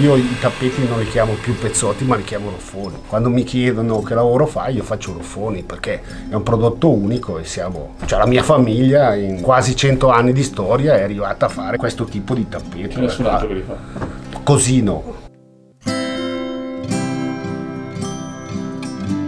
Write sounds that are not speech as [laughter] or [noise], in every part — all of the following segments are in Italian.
Io i tappeti non li chiamo più pezzotti, ma li chiamo ruffoni. Quando mi chiedono che lavoro fai, io faccio ruffoni perché è un prodotto unico e siamo. Cioè, la mia famiglia in quasi 100 anni di storia è arrivata a fare questo tipo di tappeto. C'è nessun altro che li fa. Cosino.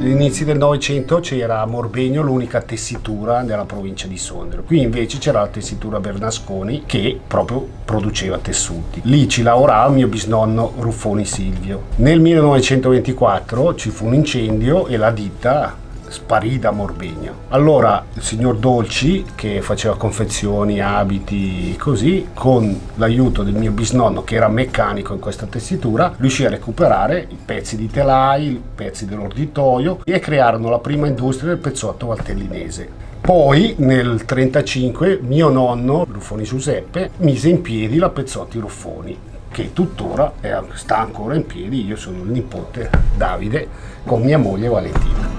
All'inizio del Novecento c'era Morbegno l'unica tessitura nella provincia di Sondrio. Qui invece c'era la tessitura Bernasconi che proprio produceva tessuti. Lì ci lavorava mio bisnonno Ruffoni Silvio. Nel 1924 ci fu un incendio e la ditta sparì da Morbegno. Allora il signor Dolci, che faceva confezioni, abiti, così, con l'aiuto del mio bisnonno, che era meccanico in questa tessitura, riuscì a recuperare i pezzi di telai, i pezzi dell'orditoio e crearono la prima industria del pezzotto valtellinese. Poi nel 1935 mio nonno, Ruffoni Giuseppe, mise in piedi la Pezzotti Ruffoni, che tuttora è- sta ancora in piedi. Io sono il nipote Davide con mia moglie Valentina.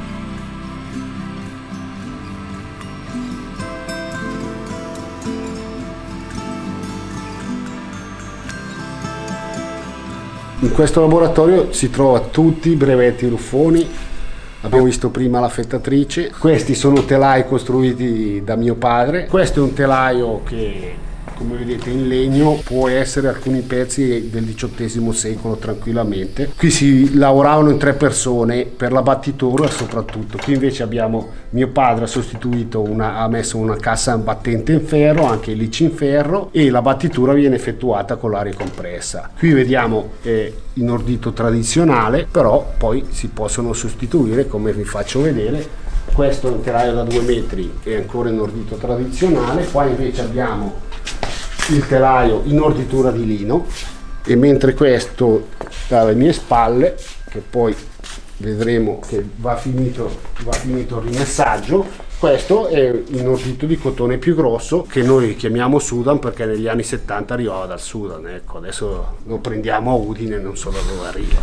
In questo laboratorio si trova tutti i brevetti ruffoni. Abbiamo visto prima la fettatrice. Questi sono telai costruiti da mio padre. Questo è un telaio che, come vedete, in legno può essere alcuni pezzi del XVIII secolo tranquillamente. Qui si lavoravano in tre persone per la battitura soprattutto. Qui invece abbiamo mio padre ha sostituito una, ha messo una cassa battente in ferro, anche i lici in ferro e la battitura viene effettuata con l'aria compressa. Qui vediamo eh, in ordito tradizionale, però poi si possono sostituire come vi faccio vedere. Questo è un telaio da due metri è ancora in ordito tradizionale, qua invece abbiamo il telaio in orditura di lino e mentre questo dalle mie spalle, che poi vedremo che va finito, va finito il rimessaggio, questo è in ordito di cotone più grosso che noi chiamiamo Sudan perché negli anni 70 arrivava dal Sudan, ecco, adesso lo prendiamo a Udine, non so da dove arriva,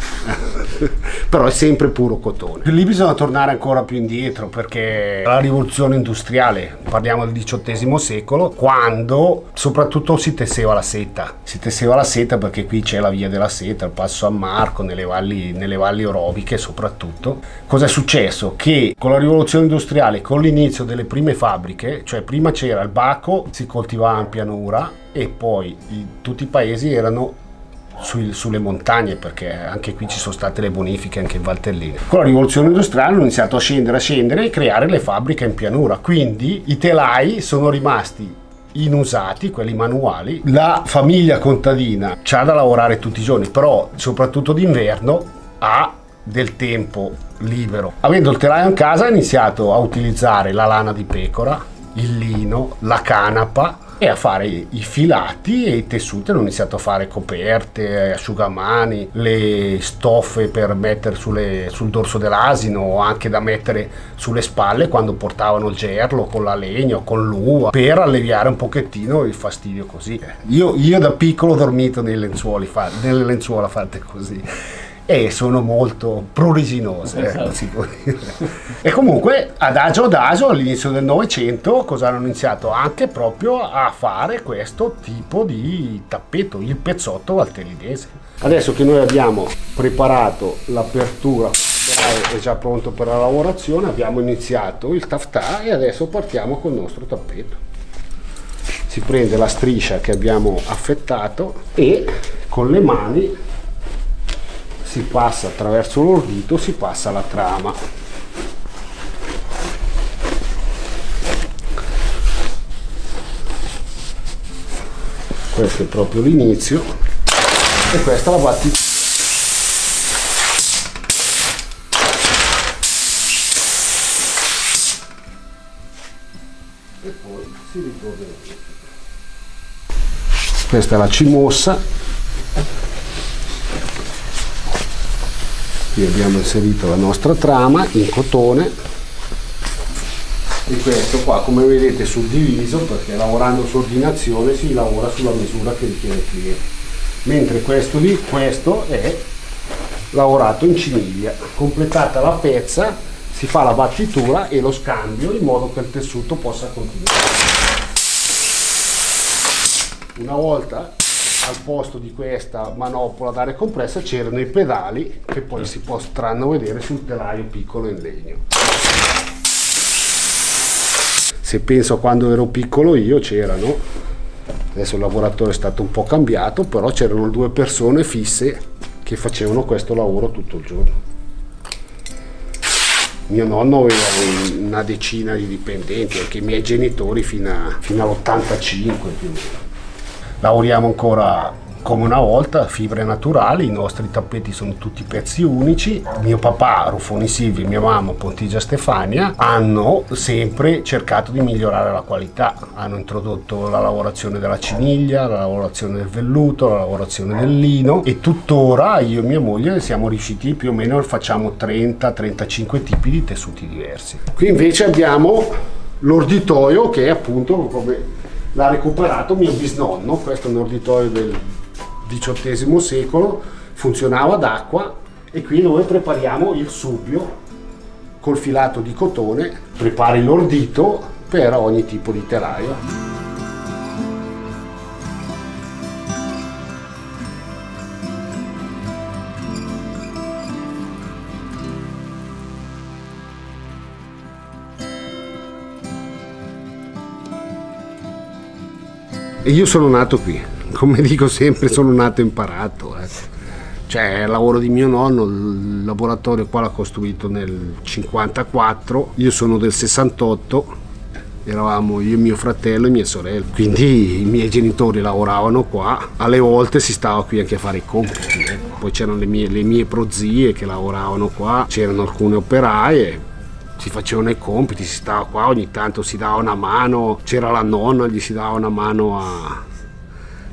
[laughs] però è sempre puro cotone. Lì bisogna tornare ancora più indietro perché la rivoluzione industriale, parliamo del XVIII secolo, quando soprattutto si tesseva la seta, si tesseva la seta perché qui c'è la via della seta, il passo San Marco, nelle valli, nelle valli orobiche soprattutto. Cosa è successo? Che con la rivoluzione industriale, con l'inizio delle prime fabbriche, cioè prima c'era il baco, si coltivava in pianura e poi i- tutti i paesi erano sui- sulle montagne perché anche qui ci sono state le bonifiche anche in Valtellina. Con la rivoluzione industriale hanno iniziato a scendere, a scendere e creare le fabbriche in pianura, quindi i telai sono rimasti inusati, quelli manuali. La famiglia contadina c'ha da lavorare tutti i giorni, però soprattutto d'inverno ha del tempo libero. Avendo il telaio in casa ha iniziato a utilizzare la lana di pecora, il lino, la canapa e a fare i filati e i tessuti hanno iniziato a fare coperte, asciugamani, le stoffe per mettere sulle- sul dorso dell'asino o anche da mettere sulle spalle quando portavano il gerlo con la legna o con l'uva per alleviare un pochettino il fastidio così. Io, io da piccolo ho dormito nei lenzuoli, nelle lenzuola fatte così e sono molto pruriginose, ecco, si può dire. E comunque, adagio adagio, all'inizio del Novecento, cosa hanno iniziato? Anche proprio a fare questo tipo di tappeto, il pezzotto valtellinese. Adesso che noi abbiamo preparato l'apertura, è già pronto per la lavorazione, abbiamo iniziato il taftà e adesso partiamo col nostro tappeto. Si prende la striscia che abbiamo affettato e con le mani si passa attraverso l'ordito, si passa la trama. Questo è proprio l'inizio e questa la battitura. Questa è la cimossa qui abbiamo inserito la nostra trama in cotone. E questo qua come vedete suddiviso perché lavorando su ordinazione si lavora sulla misura che richiede il cliente. Mentre questo di questo è lavorato in ciniglia completata la pezza si fa la battitura e lo scambio in modo che il tessuto possa continuare. Una volta al posto di questa manopola d'aria compressa c'erano i pedali che poi si potranno vedere sul telaio piccolo in legno. Se penso a quando ero piccolo io c'erano, adesso il lavoratore è stato un po' cambiato, però c'erano due persone fisse che facevano questo lavoro tutto il giorno. Mio nonno aveva una decina di dipendenti, anche i miei genitori fino, fino all'85 più o meno. Lavoriamo ancora come una volta, fibre naturali, i nostri tappeti sono tutti pezzi unici. Mio papà, Ruffoni Silvi, mia mamma, Pontigia Stefania, hanno sempre cercato di migliorare la qualità. Hanno introdotto la lavorazione della ciniglia, la lavorazione del velluto, la lavorazione del lino e tuttora io e mia moglie siamo riusciti più o meno, facciamo 30-35 tipi di tessuti diversi. Qui invece abbiamo l'orditoio che è appunto come l'ha recuperato mio bisnonno, questo è un orditoio del XVIII secolo, funzionava ad acqua e qui noi prepariamo il subbio col filato di cotone, prepari l'ordito per ogni tipo di telaio. Io sono nato qui, come [laughs] dico sempre, sono nato imparato. Ecco. Cioè, il lavoro di mio nonno, il laboratorio qua l'ha costruito nel 54, io sono del 68, eravamo io, mio fratello e mia sorella. Quindi i miei genitori lavoravano qua, alle volte si stava qui anche a fare i compiti. Eh. Poi c'erano le mie, le mie prozie che lavoravano qua, c'erano alcune operaie, si facevano i compiti, si stava qua, ogni tanto si dava una mano, c'era la nonna, gli si dava una mano a,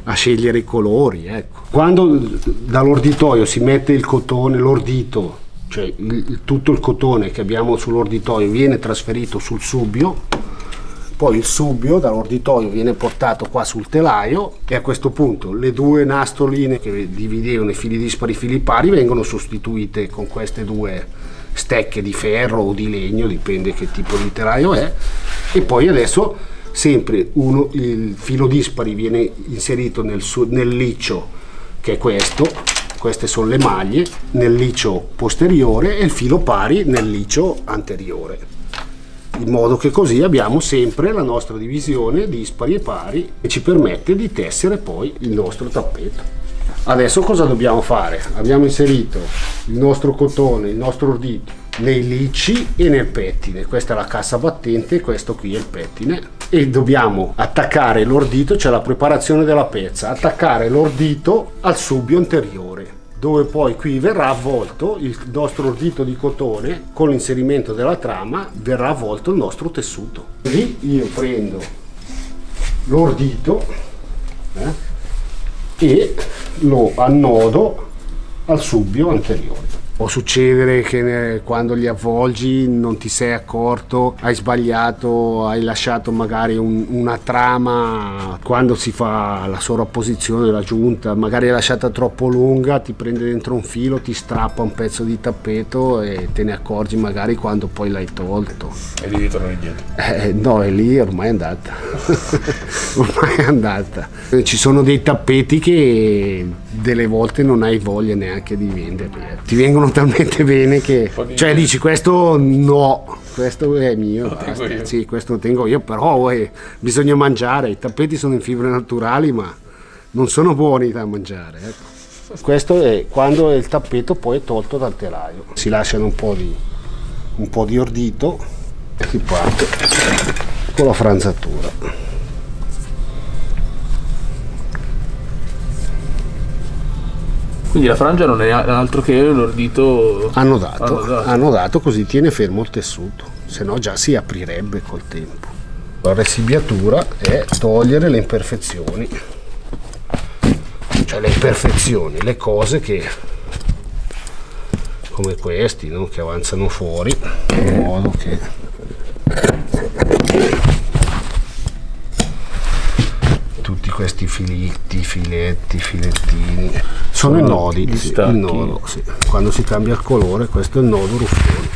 a scegliere i colori. Ecco. Quando dall'orditoio si mette il cotone, l'ordito, cioè il, tutto il cotone che abbiamo sull'orditoio viene trasferito sul subbio, poi il subbio dall'orditoio viene portato qua sul telaio e a questo punto le due nastoline che dividevano i fili dispari e i fili pari vengono sostituite con queste due stecche di ferro o di legno, dipende che tipo di telaio è, e poi adesso sempre uno, il filo dispari viene inserito nel, nel liccio che è questo, queste sono le maglie, nel liccio posteriore e il filo pari nel liccio anteriore. In modo che così abbiamo sempre la nostra divisione dispari e pari che ci permette di tessere poi il nostro tappeto. Adesso cosa dobbiamo fare? Abbiamo inserito il nostro cotone, il nostro ordito nei licci e nel pettine. Questa è la cassa battente, questo qui è il pettine. E dobbiamo attaccare l'ordito, cioè la preparazione della pezza, attaccare l'ordito al subbio anteriore dove poi qui verrà avvolto il nostro ordito di cotone con l'inserimento della trama verrà avvolto il nostro tessuto lì io prendo l'ordito eh, e lo annodo al subbio anteriore. Può succedere che quando li avvolgi non ti sei accorto, hai sbagliato, hai lasciato magari un, una trama quando si fa la sovrapposizione, la giunta, magari è lasciata troppo lunga, ti prende dentro un filo, ti strappa un pezzo di tappeto e te ne accorgi magari quando poi l'hai tolto. E lì ritorno indietro? Eh, no, è lì ormai è andata. [laughs] ormai è andata. Ci sono dei tappeti che delle volte non hai voglia neanche di venderli. Eh. Ti vengono vanno talmente bene che... Cioè dici questo no, questo è mio, basta. sì, questo lo tengo io, però eh, bisogna mangiare, i tappeti sono in fibre naturali ma non sono buoni da mangiare. Ecco. Questo è quando il tappeto poi è tolto dal telaio. Si lasciano un po' di, un po di ordito e si parte con la franzatura. Quindi la frangia non è altro che l'ordito annodato, annodato. annodato così tiene fermo il tessuto, se no già si aprirebbe col tempo. La resibiatura è togliere le imperfezioni, cioè le imperfezioni, le cose che come questi no? che avanzano fuori in modo che tutti questi filitti, filetti, filettini. Sono, i nodi, sì, il nodo, sì. quando si cambia il colore, questo è il nodo ruffone.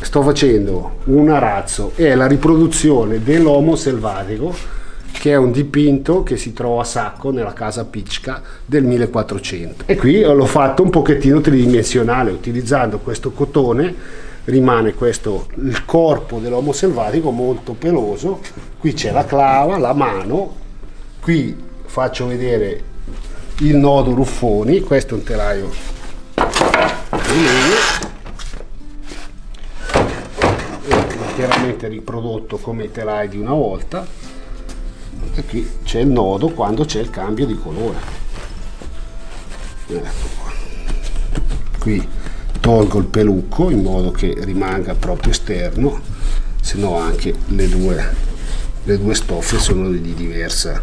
Sto facendo un arazzo, è la riproduzione dell'Homo selvatico che è un dipinto che si trova a Sacco nella casa Picca del 1400 e qui l'ho fatto un pochettino tridimensionale utilizzando questo cotone rimane questo il corpo dell'uomo selvatico molto peloso. Qui c'è la clava la mano. Qui faccio vedere il nodo ruffoni. Questo è un telaio interamente riprodotto come i telai di una volta. E qui c'è il nodo quando c'è il cambio di colore. Ecco qua. qui tolgo il pelucco in modo che rimanga proprio esterno se no anche le due, le due stoffe sono di diversa.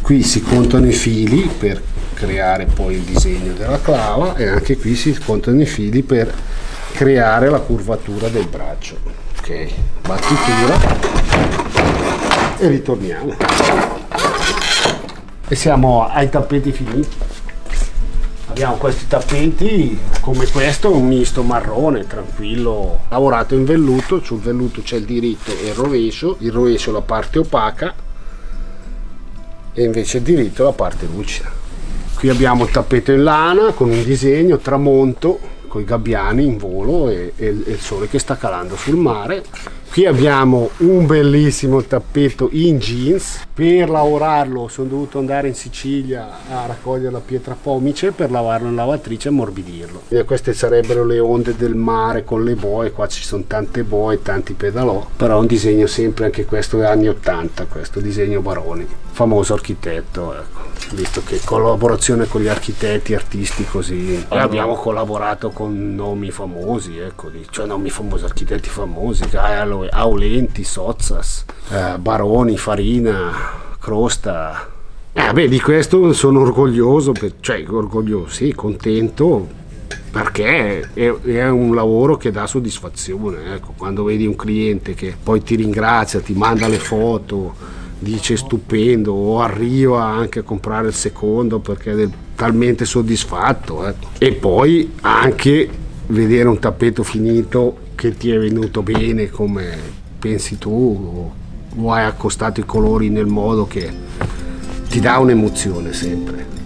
Qui si contano i fili per creare poi il disegno della clava e anche qui si contano i fili per creare la curvatura del braccio. Ok battitura. E ritorniamo. E siamo ai tappeti finiti abbiamo questi tappeti come questo un misto marrone tranquillo lavorato in velluto sul velluto c'è il diritto e il rovescio il rovescio la parte opaca e invece il diritto la parte lucida. Qui abbiamo il tappeto in lana con un disegno tramonto con i gabbiani in volo e, e, e il sole che sta calando sul mare qui abbiamo un bellissimo tappeto in jeans. Per lavorarlo sono dovuto andare in Sicilia a raccogliere la pietra pomice per lavarlo in lavatrice e ammorbidirlo. E queste sarebbero le onde del mare con le boe qua ci sono tante boe tanti pedalò però un disegno sempre anche questo è anni 80 questo disegno Baroni famoso architetto ecco visto che collaborazione con gli architetti, artisti così. E abbiamo collaborato con nomi famosi, ecco, cioè nomi famosi, architetti famosi, Aulenti, Sozzas, eh, Baroni, Farina, Crosta. Eh, beh, di questo sono orgoglioso, per, cioè orgoglioso, sì, contento perché è, è, un lavoro che dà soddisfazione. Ecco, quando vedi un cliente che poi ti ringrazia, ti manda le foto dice stupendo o arriva anche a comprare il secondo perché è talmente soddisfatto ecco. e poi anche vedere un tappeto finito che ti è venuto bene come pensi tu o hai accostato i colori nel modo che ti dà un'emozione sempre